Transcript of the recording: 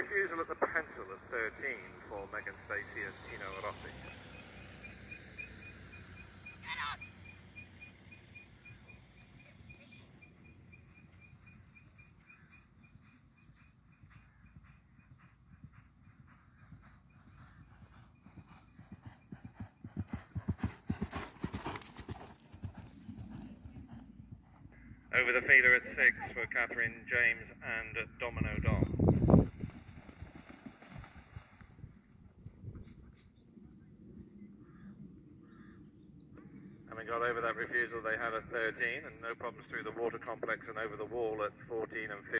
refusal at the pencil at 13 for Megan Stacey and Tino Rossi. Over the feeder at 6 for Catherine James and Domino Dom. Having got over that refusal, they had a 13 and no problems through the water complex and over the wall at 14 and 15.